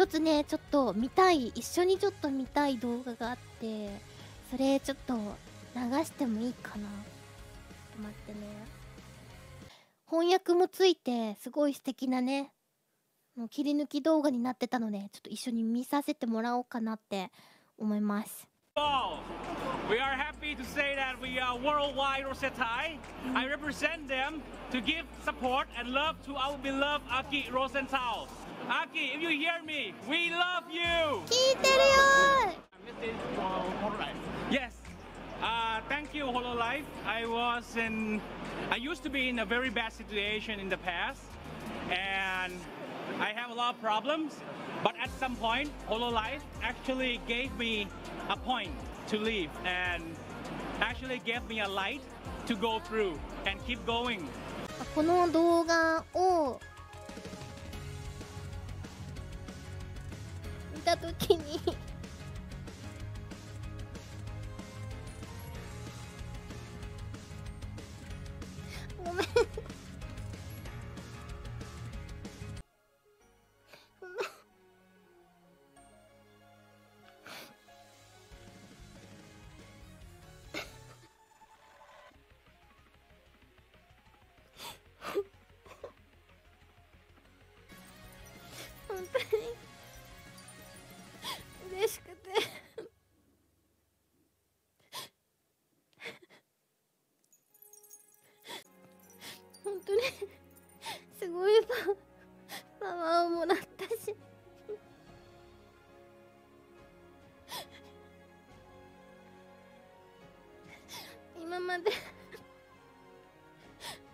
一つねちょっと見たい一緒にちょっと見たい動画があってそれちょっと流してもいいかなちょっと待ってね翻訳もついてすごい素敵なねもう切り抜き動画になってたのでちょっと一緒に見させてもらおうかなって思います We are happy to say that we are worldwide Rosetai. I represent them to give support and love to our beloved Aki Rosenthal. Aki, if you hear me, we love you. 聞いてるよ Yes. Uh, thank you, Hololive. I was in. I used to be in a very bad situation in the past, and I have a lot of problems. But at some point, Hololive actually gave me a point to leave, and actually gave me a light to go through and keep going. この動画を た時に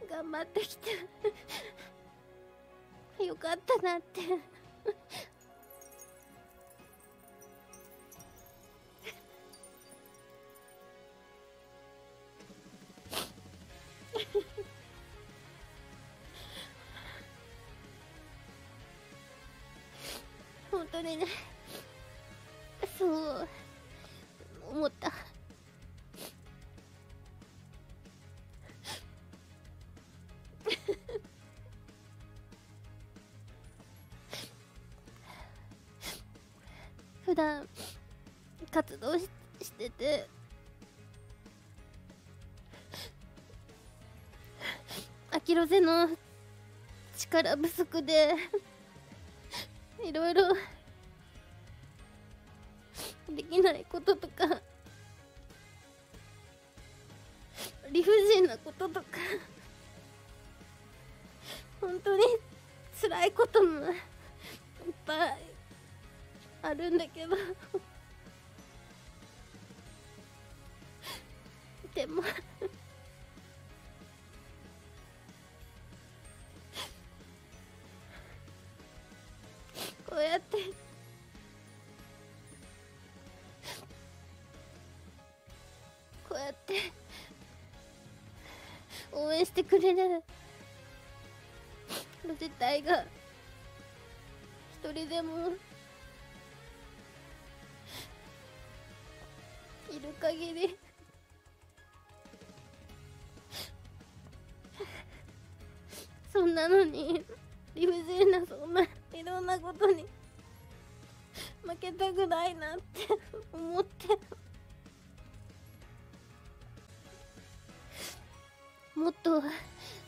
頑張ってきて。よかったなって。本当にね。そう。思った。段活動ししてて。アキロゼの力不足でいろいろできないこととか理不尽なこととか本当に辛いこともいっぱいあるんだけど。でも。こうやって。こうやって。応援してくれる。ロゼ隊が。一人でも。いる限り。そんなのに理不尽なそんないろんなことに負けたくないなって思って。もっと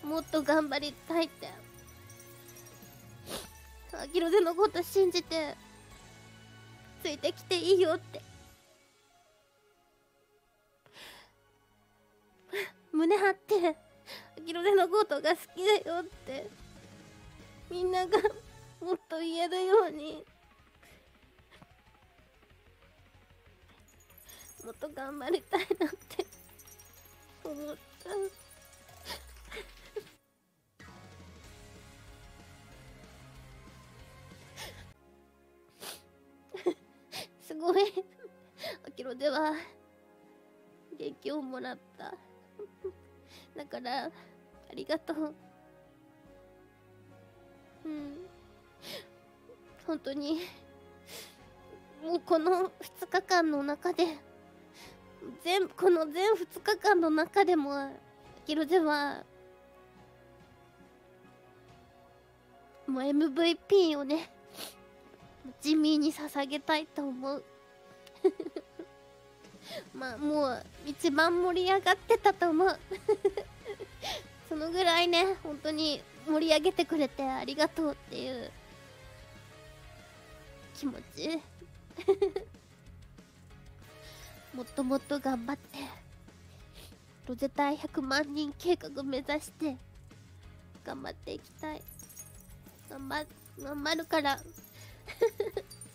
もっと頑張りたいって。アキロゼのこと信じてついてきていいよって。胸張ってアキロゼのことが好きだよってみんなが もっと言えるようにもっと頑張りたいなって思った。すごい。アキロでは元気をもらった。だからありがとう。うん。本当に。もうこの2日間の中で全この全2日間の中でもアキロではもう MVP をね自ジミーに捧げたいと思う。まあもう一番盛り上がってたと思う。そのぐらいね本当に盛り上げてくれてありがとうっていう気持ち。もっともっと頑張ってロゼ隊100万人計画目指して頑張っていきたい。頑張頑張るから。